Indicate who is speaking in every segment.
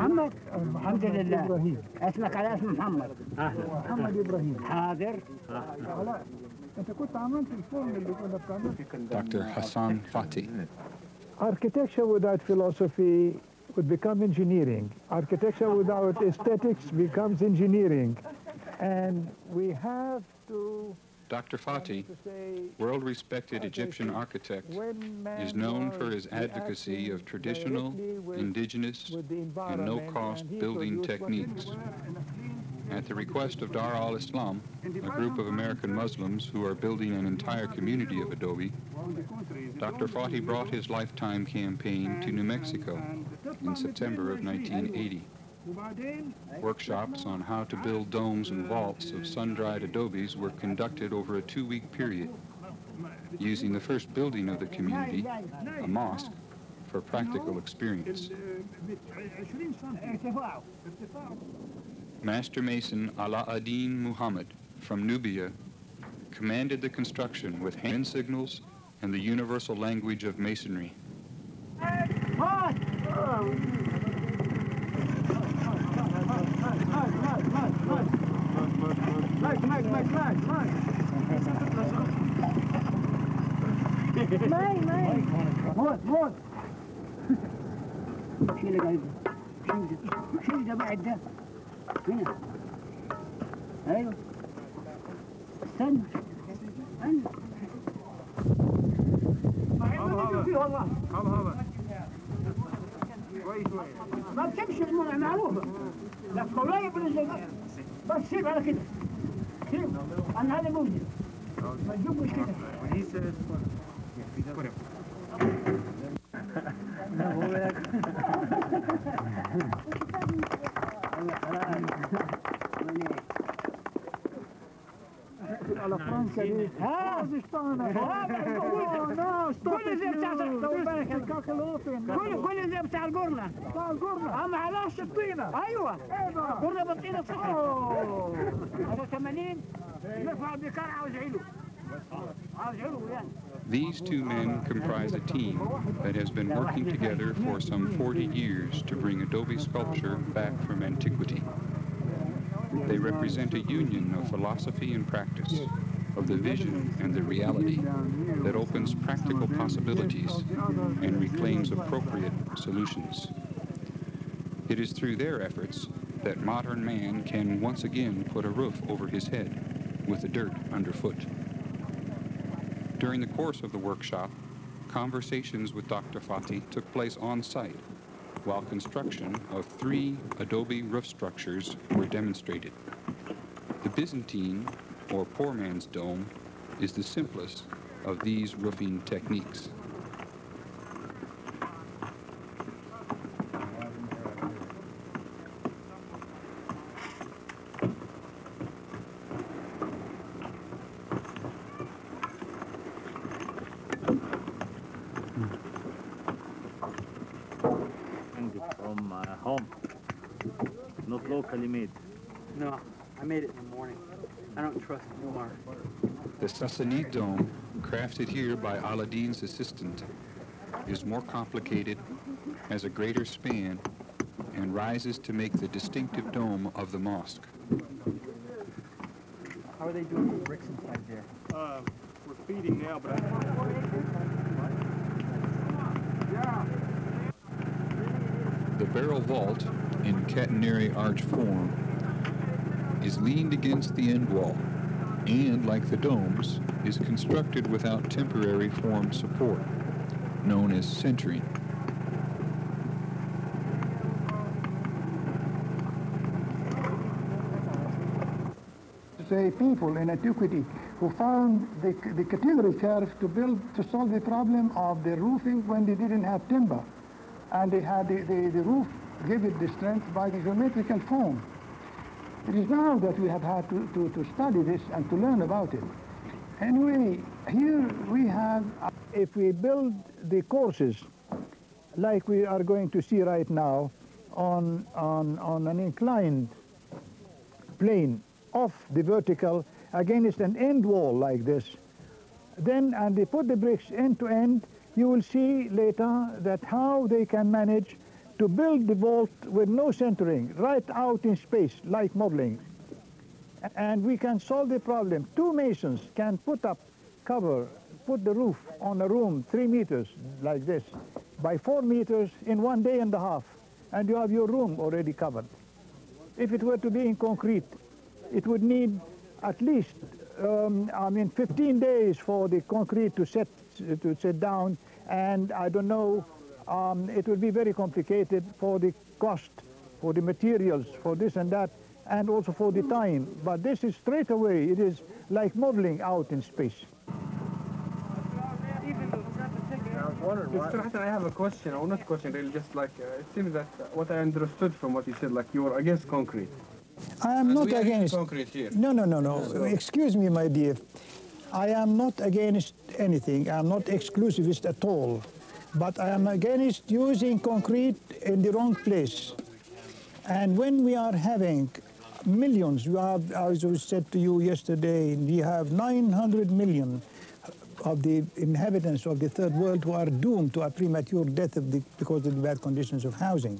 Speaker 1: محمد الحمد لله
Speaker 2: إبراهيم
Speaker 1: اسمك على اسم محمد
Speaker 2: محمد إبراهيم
Speaker 1: حاضر
Speaker 2: علاء أنت كنت عملت الفورم اللي كنا بتعمله
Speaker 3: Dr. Hassan Fati.
Speaker 2: Architecture without philosophy would become engineering. Architecture without aesthetics becomes engineering. And we have to,
Speaker 3: Dr.
Speaker 2: Fathy,
Speaker 3: world-respected Egyptian architect, is known for his advocacy of traditional, indigenous, and no-cost building
Speaker 2: produced what he
Speaker 3: techniques. At the request of Dar al-Islam, a group of American Muslims who are building an entire community of adobe, Dr. Fathy brought his lifetime campaign to New Mexico in September of 1980. Workshops on how to build domes and vaults of sun-dried adobes were conducted over a two-week period, using the first building of the community, a mosque, for practical experience. Master Mason Ala-ad-Din Muhammad from Nubia commanded the construction with hand signals and the universal language of masonry.
Speaker 4: ماي ماي
Speaker 1: موت موت شيل قلبي شيل ده شيل ده بعد ده هنا أيوه استنى ما بتمشي معروفه من الزمان بس سيب على كده. سيب انا هذا موجود ما تجيبوش كده
Speaker 2: على فرنسا دي
Speaker 1: ها كل زي بتاع كل كل زي بتاع القرنة
Speaker 2: بتاع القرنة
Speaker 1: اه معلش
Speaker 2: الطينة
Speaker 1: ايوه
Speaker 2: ايه
Speaker 1: قرنة بالطينة صحيح هذا 80 يرفع البكار عاوز عيله عاوز عيله يعني
Speaker 3: These two men comprise a team that has been working together for some 40 years to bring adobe sculpture back from antiquity. They represent a union of philosophy and practice, of the vision and the reality that opens practical possibilities and reclaims appropriate solutions. It is through their efforts that modern man can once again put a roof over his head with the dirt underfoot. During the course of the workshop, conversations with Dr. Fathy took place on site, while construction of three adobe roof structures were demonstrated. The Byzantine, or poor man's dome, is the simplest of these roofing techniques.
Speaker 5: from uh, home, not locally made.
Speaker 6: No, I made it in the morning. I don't trust Umar.
Speaker 3: The Sassanid dome, crafted here by Aladdin's assistant, is more complicated, has a greater span, and rises to make the distinctive dome of the mosque.
Speaker 6: How are they doing the bricks inside there?
Speaker 7: Uh, we're feeding now, but I,
Speaker 3: The barrel vault, in catenary arch form, is leaned against the end wall, and, like the domes, is constructed without temporary form support, known as centering.
Speaker 2: say people in antiquity who found the, the catenary curve to build to solve the problem of the roofing when they didn't have timber and they had the, the, the roof give it the strength by the geometrical form it is now that we have had to, to, to study this and to learn about it anyway here we have if we build the courses like we are going to see right now on on on an inclined plane off the vertical against an end wall like this. Then, and they put the bricks end to end, you will see later that how they can manage to build the vault with no centering, right out in space, like modeling. And we can solve the problem. Two masons can put up cover, put the roof on a room three meters like this, by four meters in one day and a half, and you have your room already covered. If it were to be in concrete, it would need at least, um, I mean, 15 days for the concrete to set, to set down, and I don't know, um, it would be very complicated for the cost, for the materials, for this and that, and also for the time. But this is straight away, it is like modeling out in space.
Speaker 7: Mr. I have a question, or not question, really, just like, uh, it seems that what I understood from what you said, like you are against concrete.
Speaker 2: I am
Speaker 7: And
Speaker 2: not against.
Speaker 7: concrete here.
Speaker 2: No, no, no, no. Excuse me, my dear. I am not against anything. I am not exclusivist at all. But I am against using concrete in the wrong place. And when we are having millions, we have, as I said to you yesterday, we have 900 million of the inhabitants of the third world who are doomed to a premature death the, because of the bad conditions of housing.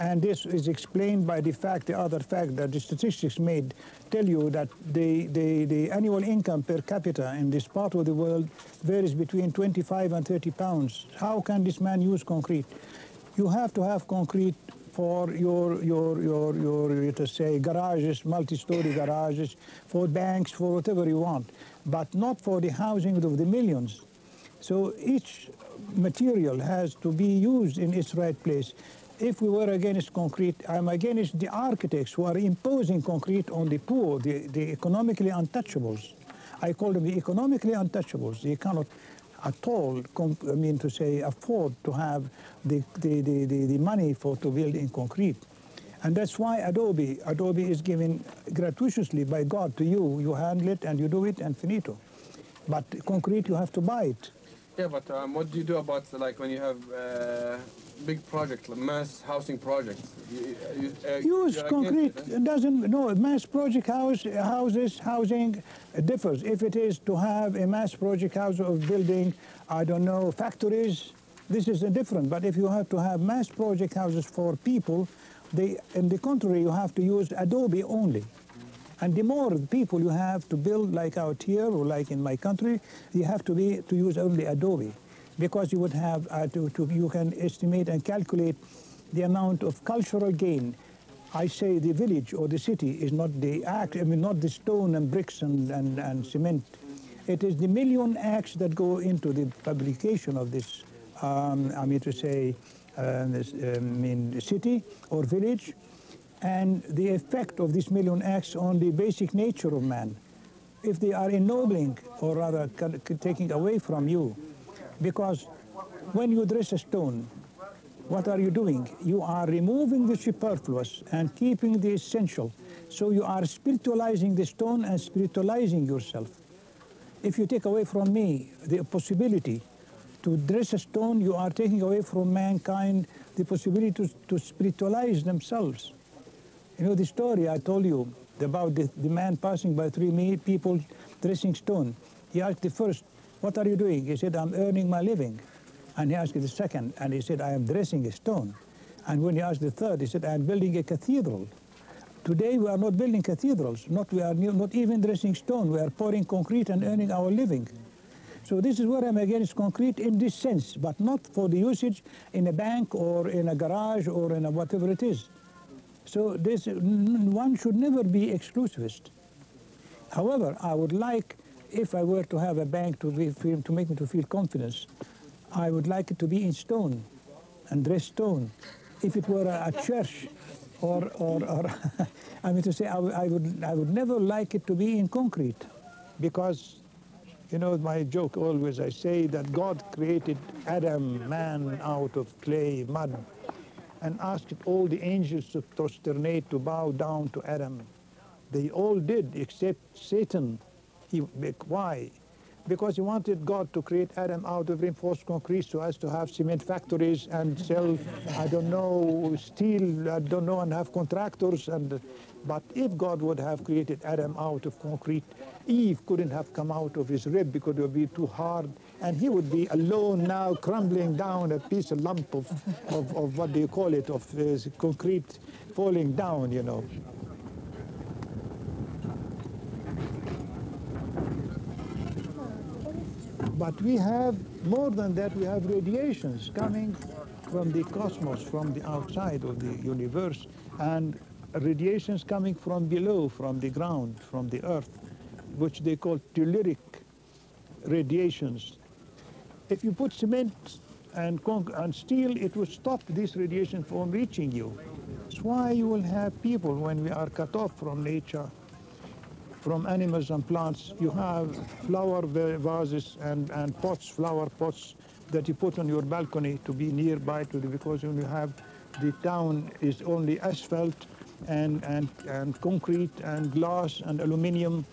Speaker 2: And this is explained by the fact, the other fact that the statistics made tell you that the, the, the annual income per capita in this part of the world varies between 25 and 30 pounds. How can this man use concrete? You have to have concrete for your, your, your, your, let say, garages, multi-story garages, for banks, for whatever you want, but not for the housing of the millions. So each material has to be used in its right place. If we were against concrete, I'm against the architects who are imposing concrete on the poor, the, the economically untouchables. I call them the economically untouchables. They cannot at all, I mean to say, afford to have the, the, the, the, the money for to build in concrete. And that's why Adobe, Adobe is given gratuitously by God to you. You handle it and you do it and finito. But concrete, you have to buy it.
Speaker 7: Yeah, but um, what do you do about like when you have uh, big projects, like mass housing projects? You, you, uh,
Speaker 2: Use concrete.
Speaker 7: it, huh?
Speaker 2: It doesn't, no, mass project house, houses, housing differs. If it is to have a mass project house of building, I don't know, factories, this is a different. But if you have to have mass project houses for people, they, in the contrary, you have to use Adobe only. And the more people you have to build like out here or like in my country, you have to be to use only Adobe, because you would have uh, to, to you can estimate and calculate the amount of cultural gain. I say the village or the city is not the act, I mean not the stone and bricks and, and, and cement. It is the million acts that go into the publication of this, um, I mean to say, uh, this, um, I mean city or village, and the effect of these million acts on the basic nature of man. If they are ennobling or rather taking away from you, because when you dress a stone, what are you doing? You are removing the superfluous and keeping the essential. So you are spiritualizing the stone and spiritualizing yourself. If you take away from me the possibility to dress a stone, you are taking away from mankind the possibility to, to spiritualize themselves. You know the story I told you about the, the man passing by three people dressing stone. He asked the first, what are you doing? He said, I'm earning my living. And he asked the second, and he said, I am dressing a stone. And when he asked the third, he said, I am building a cathedral. Today we are not building cathedrals, not, we are new- not even dressing stone. We are pouring concrete and earning our living. So this is where I'm against concrete in this sense, but not for the usage in a bank or in a garage or in a whatever it is. So this, one should never be exclusivist. However, I would like, if I were to have a bank to, be, to make me to feel confidence, I would like it to be in stone and dressed stone. If it were a, a church, or, or, or I mean to say, I, I would, I would never like it to be in concrete, because, you know, my joke always, I say that God created Adam, man, out of clay, mud, and asked all the angels to prosternate, to bow down to Adam. They all did, except Satan. He, why? because he wanted God to create Adam out of reinforced concrete so as to have cement factories and sell, I don't know, steel, I don't know, and have contractors. And But if God would have created Adam out of concrete, Eve couldn't have come out of his rib because it would be too hard. And he would be alone now, crumbling down a piece, a lump of, of, of what do you call it, of uh, concrete falling down, you know. But we have, more than that, we have radiations coming from the cosmos, from the outside of the universe, and radiations coming from below, from the ground, from the earth, which they call telluric radiations. If you put cement and, and steel, it will stop this radiation from reaching you. That's why you will have people, when we are cut off from nature, from animals and plants. You have flower vases and, and pots, flower pots that you put on your balcony to be nearby to the, because when you have the town is only asphalt and, and, and concrete and glass and aluminium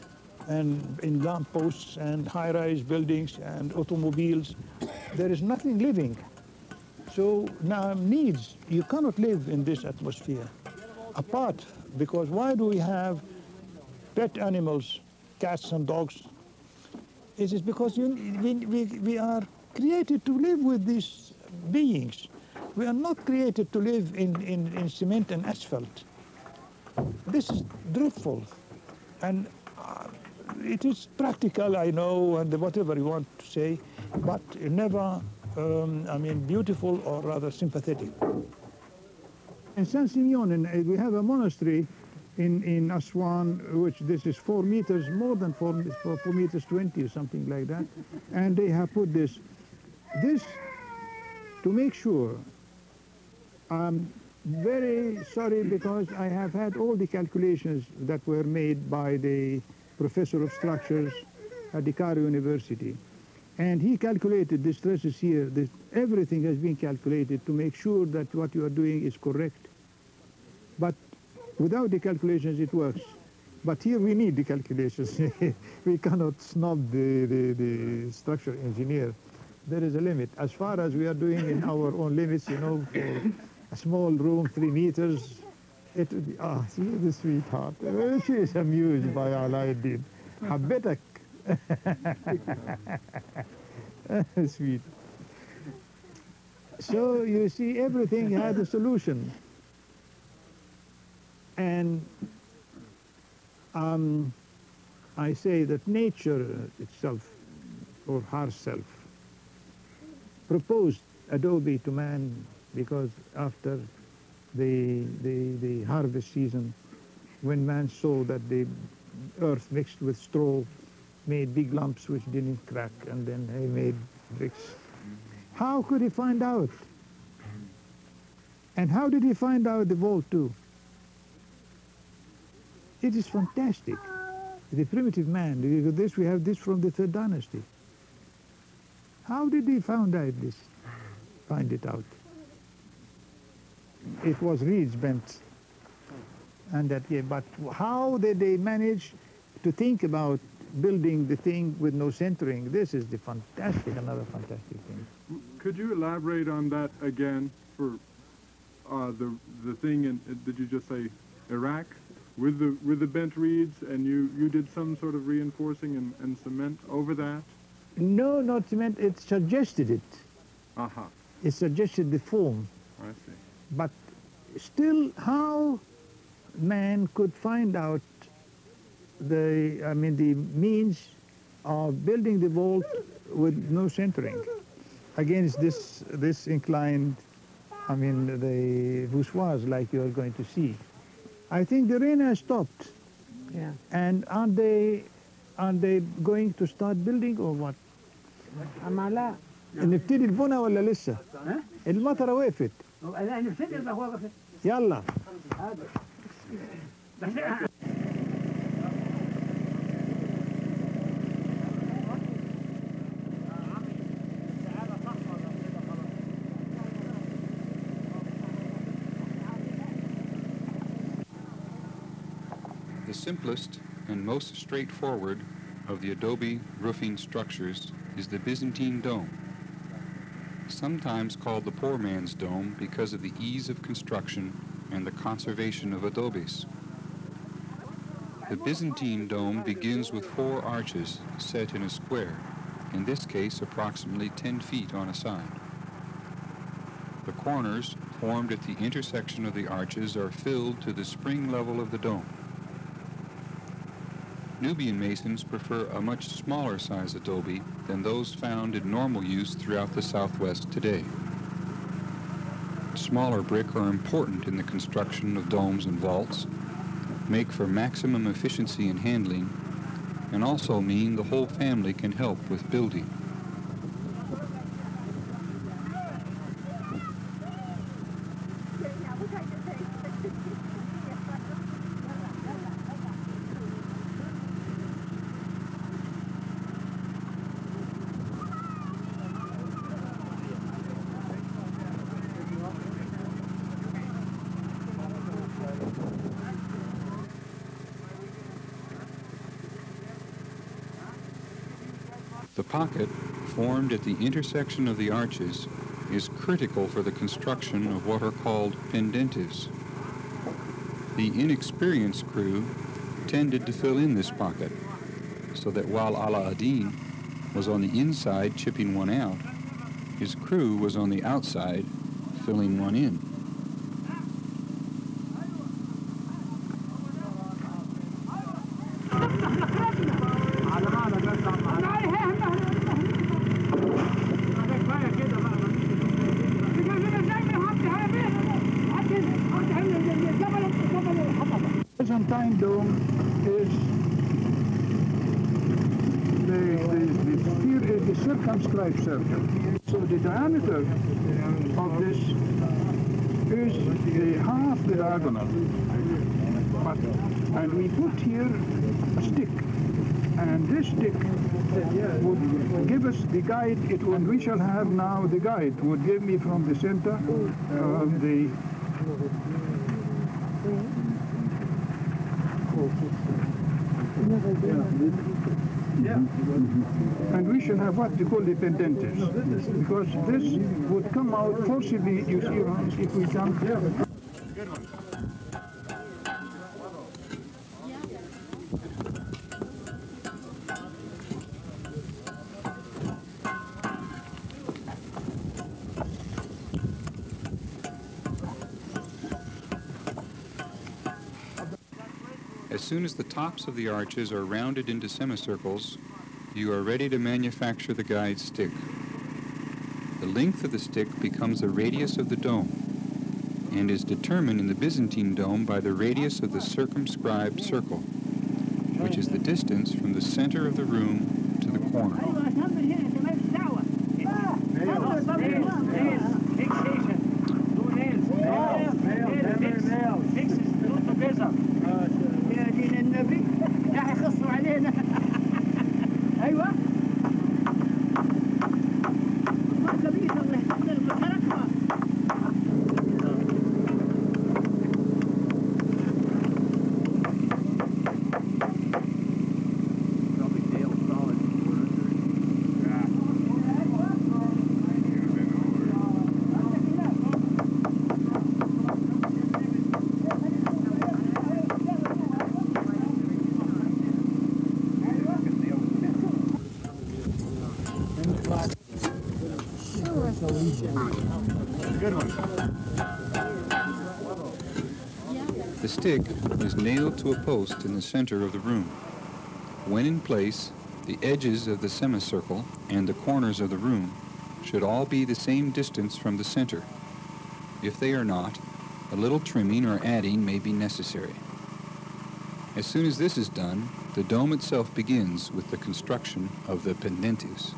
Speaker 2: and in lampposts and high-rise buildings and automobiles. There is nothing living. So now needs, you cannot live in this atmosphere apart because why do we have pet animals, cats and dogs, it is because you, we, we, we are created to live with these beings. We are not created to live in, in, in cement and asphalt. This is dreadful. And uh, it is practical, I know, and whatever you want to say, but never, um, I mean, beautiful or rather sympathetic. In San Simeon, we have a monastery in, in Aswan, which this is four meters, more than four, four, four meters 20 or something like that. And they have put this, this to make sure, I'm very sorry because I have had all the calculations that were made by the professor of structures at the Cairo University. And he calculated the stresses here, everything has been calculated to make sure that what you are doing is correct. But Without the calculations, it works. But here we need the calculations. we cannot snub the, the, the structure engineer. There is a limit. As far as we are doing in our own limits, you know, for a small room, three meters. It would be, ah, sweetheart. She is amused by Alaeddin. Habbetak. Sweet. So you see, everything had a solution. And um, I say that nature itself, or herself, proposed adobe to man because after the, the, the harvest season, when man saw that the earth mixed with straw made big lumps which didn't crack, and then he made bricks. How could he find out? And how did he find out the vault too? It is fantastic. The primitive man, this we have this from the third dynasty. How did he find out this? Find it out. It was reeds bent, and that yeah. But how did they manage to think about building the thing with no centering? This is the fantastic, another fantastic thing.
Speaker 8: Could you elaborate on that again for uh, the the thing? In, did you just say Iraq? with the with the bent reeds, and you you did some sort of reinforcing and, and cement over that.
Speaker 2: No, not cement. It suggested it.
Speaker 8: Uh huh.
Speaker 2: It suggested the form.
Speaker 8: I see.
Speaker 2: But still, how man could find out the I mean the means of building the vault with no centering against this this inclined I mean the voussoirs like you are going to see. I think the rain has stopped.
Speaker 4: Yeah.
Speaker 2: And aren't they, aren't they going to start building or what?
Speaker 1: أما لا
Speaker 2: نبتدي البنى ولا لسه؟
Speaker 1: ها؟
Speaker 2: المطرة وقفت
Speaker 1: لا نبتدي ما هو وقفت
Speaker 2: يلا
Speaker 1: بس
Speaker 3: The simplest and most straightforward of the adobe roofing structures is the Byzantine dome, sometimes called the poor man's dome because of the ease of construction and the conservation of adobes. The Byzantine dome begins with four arches set in a square, in this case approximately 10 feet on a side. The corners, formed at the intersection of the arches, are filled to the spring level of the dome. Nubian masons prefer a much smaller size adobe than those found in normal use throughout the southwest today. Smaller brick are important in the construction of domes and vaults, make for maximum efficiency in handling, and also mean the whole family can help with building. The pocket, formed at the intersection of the arches, is critical for the construction of what are called pendentives. The inexperienced crew tended to fill in this pocket, so that while Ala ad-Din was on the inside chipping one out, his crew was on the outside filling one in.
Speaker 2: Byzantine dome is the, the, the sphere is the circumscribed circle. So the diameter of this is the half diagonal. But, and we put here stick. And this stick uh, would give us the guide. It would, we shall have now the guide would give me from the center the And we shall have what they call the pendentives, because this would come out forcibly, you see, if we jump.
Speaker 3: Soon as the tops of the arches are rounded into semicircles, you are ready to manufacture the guide stick. The length of the stick becomes the radius of the dome and is determined in the Byzantine dome by the radius of the circumscribed circle, which is the distance from the center of the room to the corner. Stick is nailed to a post in the center of the room. When in place, the edges of the semicircle and the corners of the room should all be the same distance from the center. If they are not, a little trimming or adding may be necessary. As soon as this is done, the dome itself begins with the construction of the pendentives.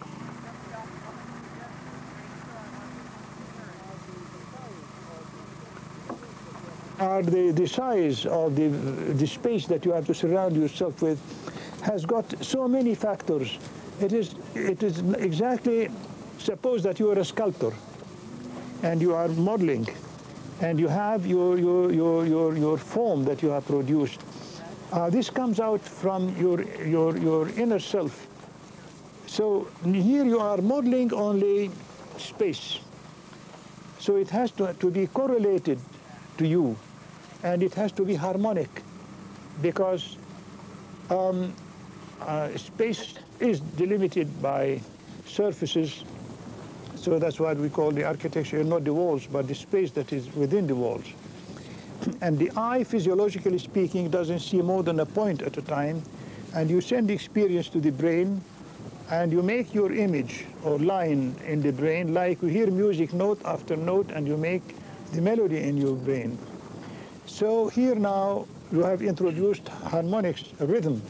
Speaker 2: Are the, the size of the, the space that you have to surround yourself with has got so many factors. It is, it is exactly, suppose that you are a sculptor and you are modeling and you have your, your, your, your, your form that you have produced Uh, this comes out from your, your, your inner self. So here you are modeling only space. So it has to, to be correlated to you, and it has to be harmonic, because um, uh, space is delimited by surfaces. So that's what we call the architecture, not the walls, but the space that is within the walls. And the eye, physiologically speaking, doesn't see more than a point at a time. And you send the experience to the brain, and you make your image or line in the brain, like you hear music note after note, and you make the melody in your brain. So here now you have introduced harmonics, rhythm.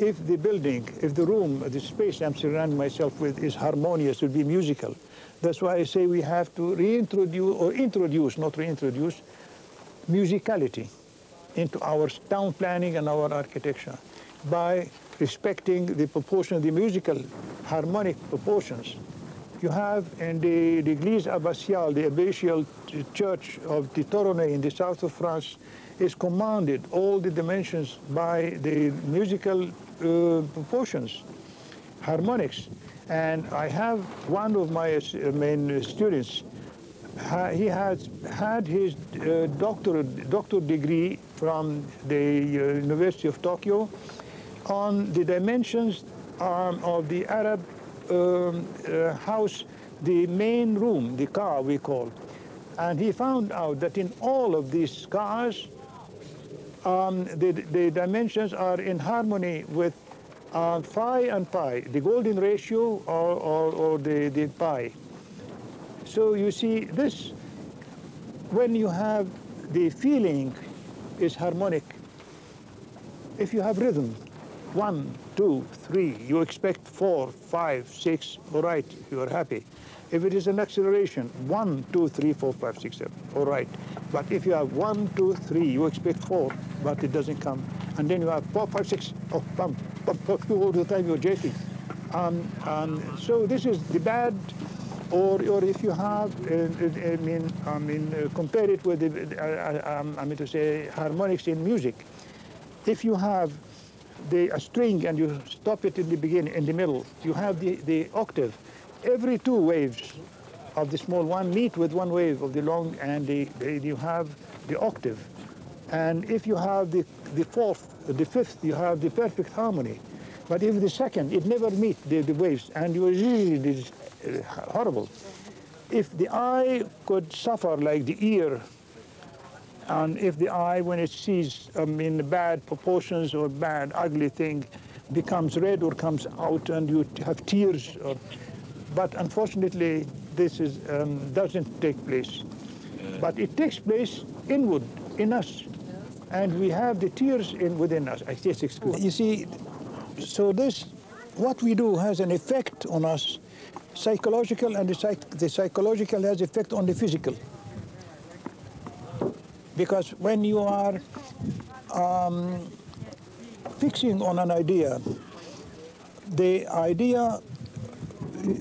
Speaker 2: If the building, if the room, the space I'm surrounding myself with is harmonious, it will be musical. That's why I say we have to reintroduce, or introduce, not reintroduce, musicality into our town planning and our architecture by respecting the proportion, the musical harmonic proportions. You have in the, the Église abbatiale, the abbatial church of the Thoronet in the south of France, is commanded all the dimensions by the musical uh, proportions, harmonics. And I have one of my uh, main students he has had his uh, doctorate, doctor degree from the uh, University of Tokyo on the dimensions um, of the Arab um, uh, house, the main room, the qa'a we call. And he found out that in all of these qa'as, um, the, the dimensions are in harmony with uh, phi and pi, the golden ratio or, or, or the, the pi. So you see this, when you have the feeling is harmonic, if you have rhythm, one, two, three, you expect four, five, six, all right, you are happy. If it is an acceleration, one, two, three, four, five, six, seven, all right. But if you have one, two, three, you expect four, but it doesn't come. And then you have four, five, six, oh, bum, bum, bum, all the time you're joking. Um, um, so this is the bad or, or if you have, uh, uh, I mean, I mean, uh, compare it with, the, uh, um, I mean to say, harmonics in music. If you have the, a string and you stop it in the beginning, in the middle, you have the, the octave. Every two waves of the small one meet with one wave of the long, and the, the, you have the octave. And if you have the, the fourth, the fifth, you have the perfect harmony. But if the second, it never meet the, the waves, and you really uh, horrible. If the eye could suffer like the ear, and if the eye, when it sees um, in bad proportions or bad, ugly thing, becomes red or comes out and you have tears, or, but unfortunately, this is, um, doesn't take place. But it takes place inward, in us. And we have the tears in within us. I say You see, so this, what we do has an effect on us, psychological, and the, psych the psychological has effect on the physical. Because when you are um, fixing on an idea, the idea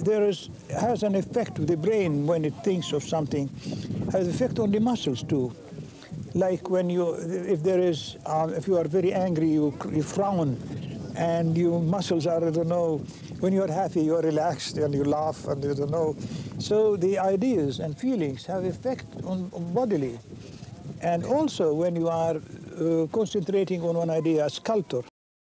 Speaker 2: there is has an effect to the brain when it thinks of something, has effect on the muscles too. Like when you, if there is, um, if you are very angry, you, you frown, and your muscles are, I don't know, when you're happy, you're relaxed and you laugh and you don't know. So the ideas and feelings have effect on, on bodily. And also when you are uh, concentrating on one idea, a sculptor,